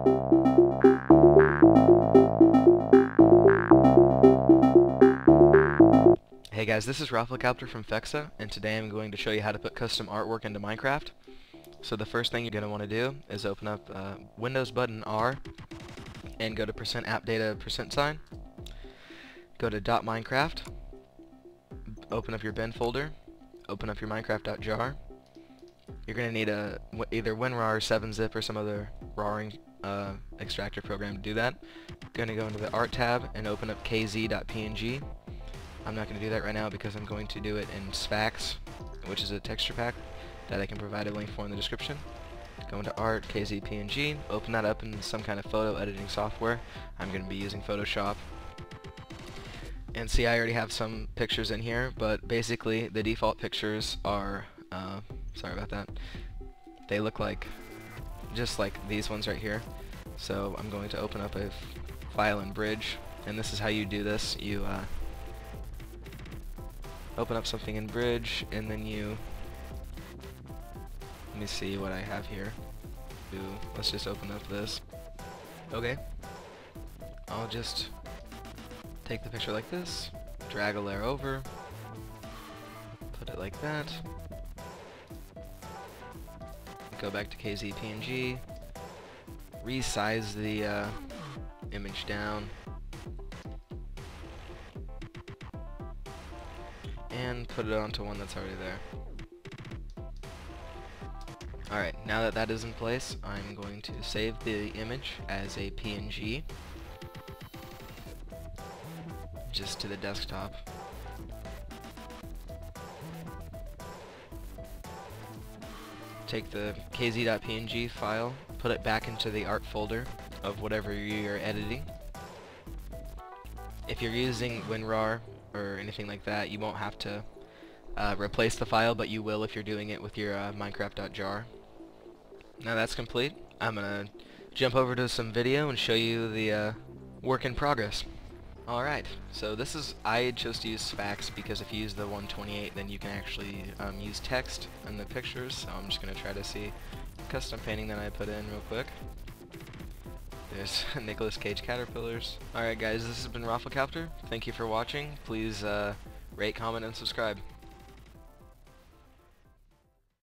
Hey guys, this is Roflcowpter from Phexah, and today I'm going to show you how to put custom artwork into Minecraft. So the first thing you're going to want to do is open up uh, Windows button R and go to percent app data percent sign. Go to dot .minecraft, open up your bin folder, open up your minecraft.jar. You're going to need a either WinRAR, 7-zip, or some other rawring uh, extractor program to do that. I'm Going to go into the art tab and open up kz.png. I'm not going to do that right now because I'm going to do it in Sphax, which is a texture pack that I can provide a link for in the description. Go into Art, KZPNG, open that up in some kind of photo editing software. I'm going to be using Photoshop. And see, I already have some pictures in here, but basically the default pictures are, uh, sorry about that, they look like, just like these ones right here. So I'm going to open up a file in Bridge, and this is how you do this. You uh, open up something in Bridge, and then you, let me see what I have here. Ooh, let's just open up this. Okay. I'll just take the picture like this, drag a layer over, put it like that, go back to KZPNG, resize the uh, image down, and put it onto one that's already there. Alright, now that that is in place, I'm going to save the image as a PNG just to the desktop. Take the kz.png file, put it back into the art folder of whatever you're editing. If you're using WinRAR or anything like that, you won't have to uh, replace the file, but you will if you're doing it with your uh, minecraft.jar. Now that's complete. I'm gonna jump over to some video and show you the uh, work in progress. Alright, so this is, I chose to use Sphax because if you use the 128 then you can actually um, use text in the pictures, so I'm just going to try to see custom painting that I put in real quick. There's Nicolas Cage caterpillars. Alright guys, this has been Roflcowpter. Thank you for watching. Please uh, rate, comment, and subscribe.